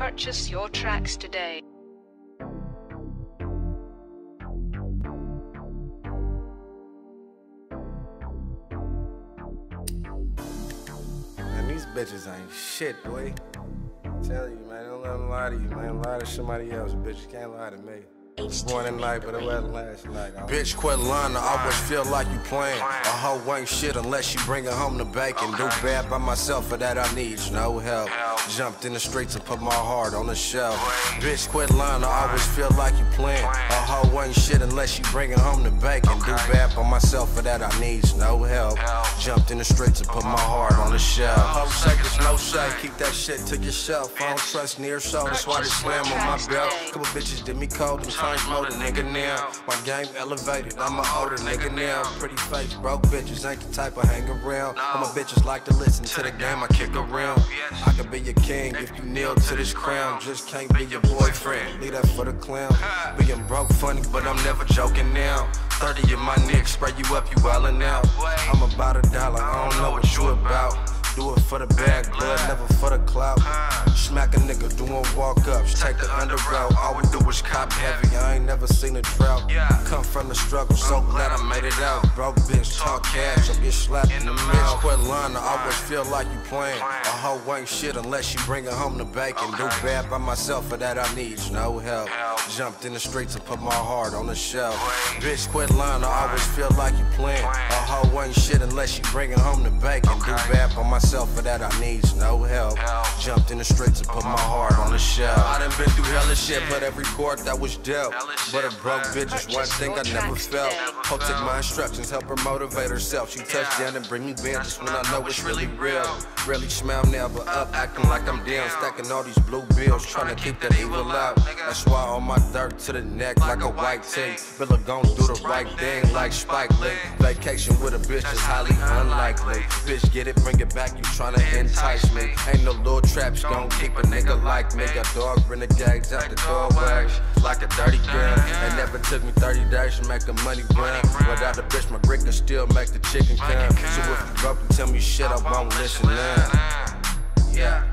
Purchase your tracks today. Man, these bitches ain't shit, boy. I Tell you, man, don't let them lie to you, man. Lie to somebody else, bitch. You can't lie to me. Born in night, but it wasn't last night. Bitch, quit lying. I always feel like you playing. A hoe ain't shit unless you bring her home to bacon. Do bad by myself, for that I need no help. Jumped in the streets and put my heart on the shelf. Bitch, quit lying. I always feel like you playing. A hoe ain't shit unless you bring her home to bacon. Do bad by myself, for that I need no help. Jumped in the streets and put my heart on the shelf. Hoe there's no say. Keep that shit to yourself. I don't trust near soul. That's why they slam on my belt. Couple bitches did me cold and more than nigga now. My game elevated, I'm an older nigga now. Pretty face, broke bitches ain't the type of hang around. All my bitches like to listen to the game I kick around. I could be your king if you kneel to this crown. Just can't be your boyfriend, leave that for the clown. Being broke funny, but I'm never joking now. 30 in my neck, spray you up, you wildin' out. I'm about a dollar, I don't know what you about. Do it for the bag, blood, never for the clout. Nigga doing walk ups, take the underground. All we do is cop heavy, I ain't never seen a drought. Come from the struggle, so glad I made it out. Broke bitch, talk cash, I get slapped in the mouth. Quit lying, I always feel like you playing. A hoe ain't shit unless you bring her home to bacon. Do bad by myself, for that I need no help. Jumped in the streets and put my heart on the shelf. Bitch, quit lying, I always feel like you playing. A ain't shit unless you bring her home to bacon. Do bad by myself, for that I need no help. Jumped in the streets and put my heart on the shelf. I done been through hella shit, but every court that was dealt. But a broke bitch is one thing I never felt. Hope take my instructions, help her motivate herself. She touch down and bring me back just when I know it's really real. Really smile now, but up acting like I'm down. Stacking all these blue bills, trying to keep that evil out. That's why all my dirt to the neck like a white tee. Billa gon' do the right thing like Spike Lee. Vacation with a bitch is highly unlikely. Bitch, get it, bring it back, you tryna entice me. Ain't no little traps gon' keep a nigga like me. Got dog renegades out the doorway like a dirty girl. It never took me 30 days to make the money run. Without the bitch, my brick can still make the chicken come. So if you broke and tell me shit, I won't listen now. Yeah.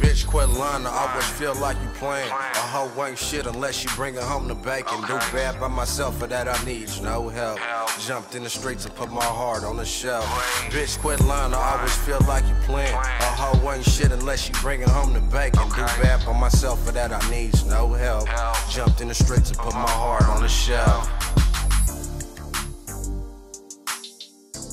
Bitch, quit lying. I always feel like you playing. A hoe ain't shit unless you bring it home to bacon. Do bad by myself, for that I need no help. Jumped in the streets and put my heart on the shelf. Bitch, quit lying. I always feel like you playing. A hoe ain't shit unless you bring it home to bacon. Do bad by myself, for that I need no help. Jumped in the streets and put my heart on the shelf.